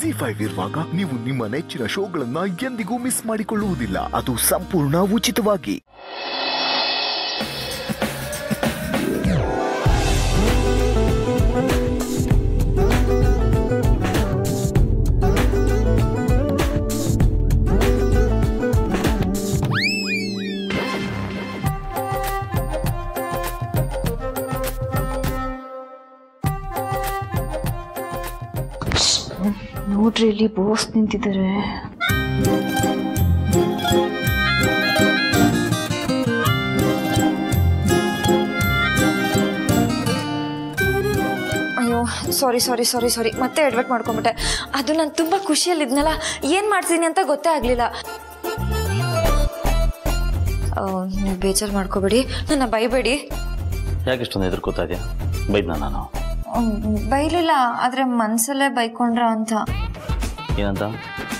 G five ಇರುವಾಗ ನೀವು ನಿಮ್ಮ ನೆಚ್ಚಿನ ಶೋಗಳನ್ನ ಎಂದಿಗೂ ಮಿಸ್ ಮಾಡಿಕೊಳ್ಳುವುದಿಲ್ಲ. ಅದು ಸಂಪೂರ್ಣ ಉಚಿತವಾಗಿ. ನೋಡ್ರಿ ಇಲ್ಲಿ ಬೋಸ್ ನಿಂತಿದ್ದಾರೆ ಅಯ್ಯೋ ಸಾರಿ ಸಾರಿ ಸಾರಿ ಸಾರಿ ಮತ್ತೆ ಎಡ್ವರ್ಟ್ ಮಾಡ್ಕೊಂಬಿಟ್ಟೆ ಅದು ನಾನು ತುಂಬ ಖುಷಿಯಲ್ಲಿದ್ನಲ್ಲ. ಏನು ಮಾಡ್ತೀನಿ ಅಂತ ಗೊತ್ತೇ ಆಗಲಿಲ್ಲ. ನೀವು ಬೇಜಾರು ಮಾಡ್ಕೋಬೇಡಿ. ನನ್ನ ಬೈಬೇಡಿ. ಯಾಕೆ ಇಷ್ಟೊಂದು ಎದುರ್ಕೋತಾ ಇದೆಯಾ? ಬೈದ್ನ ನಾನು? ಬೈಲಿಲ್ಲ ಆದ್ರೆ ಮನ್ಸಲ್ಲೇ ಬೈಕೊಂಡ್ರ ಅಂತ. ಏನಂತ?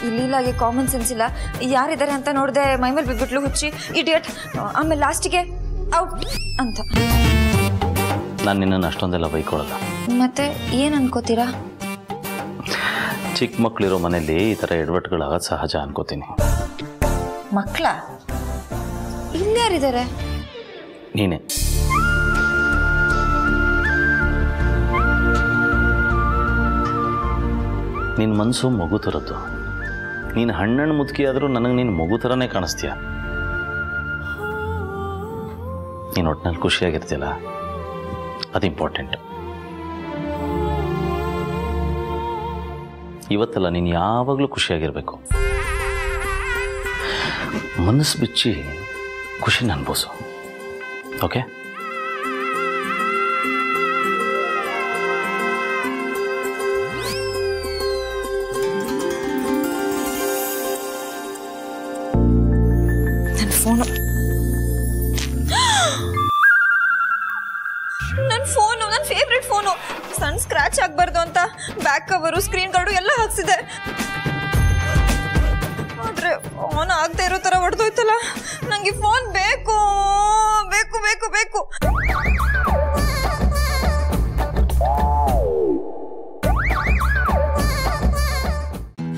ಇಲ್ಲಿಲ್ಲಾಗೆ ಕಾಮನ್ ಸೆನ್ಸ್ ಇಲ್ಲ. ಯಾರಿದ್ದಾರೆ ಅಂತ ನೋಡಿದೆ ಮೈಮೇಲೆ ಬಿದ್ಬಿಟ್ಲು ಹುಚ್ಚಿ ಇಡಿಯಟ್ ಆಮೇಲೆ ಲಾಸ್ಟಿಗೆ ಔಟ್ ಅಂತ. ನಾನು ನಿನ್ನನ್ನು ಅಷ್ಟೊಂದೆಲ್ಲ ಬೈಕೊಳ್ಳಲ್ಲ. ಮತ್ತೆ ಏನು ಅನ್ಕೋತೀರಾ? ಚಿಕ್ಕ ಮಕ್ಕಳಿರೋ ಮನೆಯಲ್ಲಿ ಈ ಥರ ಎಡವಟ್ಟುಗಳಾಗೋದು ಸಹಜ ಅನ್ಕೋತೀನಿ. ಮಕ್ಕಳ ಇನ್ಯಾರಿದ್ದಾರೆ? ನೀನೇ. ನಿನ್ನ ಮನಸ್ಸು ಮಗು ಥರದ್ದು. ನೀನು ಹಣ್ಣಣ್ಣು ಮುದುಕಿ ಆದರೂ ನನಗೆ ನೀನು ಮಗು ಥರನೇ ಕಾಣಿಸ್ತೀಯ? ನೀನು ಒಟ್ಟಿನಲ್ಲಿ ಖುಷಿಯಾಗಿರ್ತೀಯಲ್ಲ? ಅದು ಇಂಪಾರ್ಟೆಂಟ್ ಇವತ್ತಲ್ಲ ನೀನು ಯಾವಾಗಲೂ ಖುಷಿಯಾಗಿರಬೇಕು. ಮನಸ್ಸು ಬಿಚ್ಚಿ ಖುಷಿನ ಅನ್ಭವಿಸು. ಓಕೆ ಫೋನು ನನ್ನ ಫೋನು ನನ್ನ ಫೇವ್ರೆಟ್ ಫೋನು ಸಣ್ಣ ಸ್ಕ್ರಾಚ್ ಆಗಬಾರ್ದು ಅಂತ ಬ್ಯಾಕ್ ಕವರು ಸ್ಕ್ರೀನ್ ಗಾರ್ಡು ಎಲ್ಲ ಹಾಕ್ಸಿದೆ. ಆದ್ರೆ ಆನ್ ಆಗದೆ ಇರೋ ಥರ ಹೊಡೆದೋಯ್ತಲ್ಲ. ನನಗೆ ಫೋನ್ ಬೇಕು